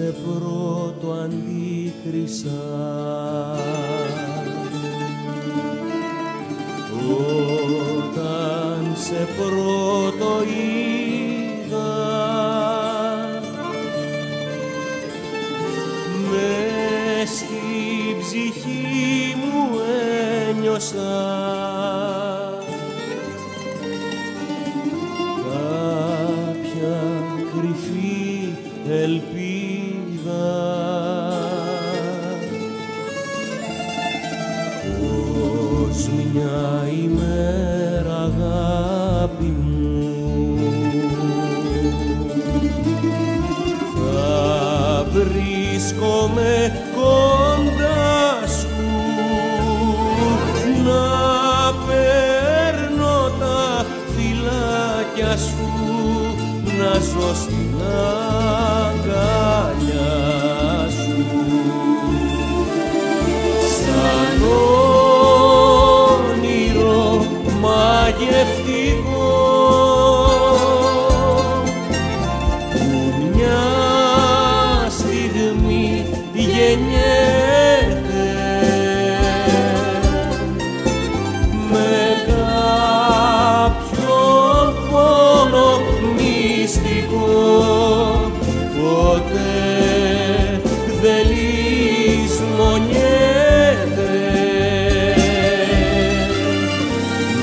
σε πρώτο αντίκρισα. Όταν σε πρώτο είδα μες στην ψυχή μου ένιωσα. Κάποια κρυφή ελπίδα πως μια ημέρα αγάπη μου θα βρίσκομαι κοντά σου. Να παίρνω τα φυλάκια σου να ζω στην αγκαλιά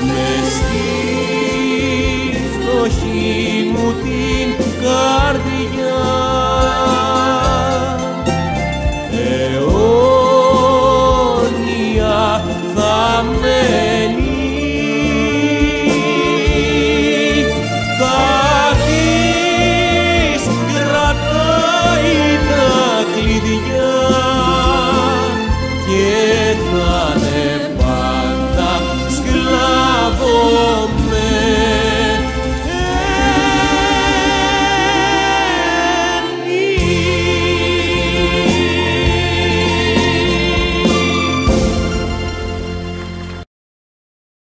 μες στη φτωχή μου την καρδιά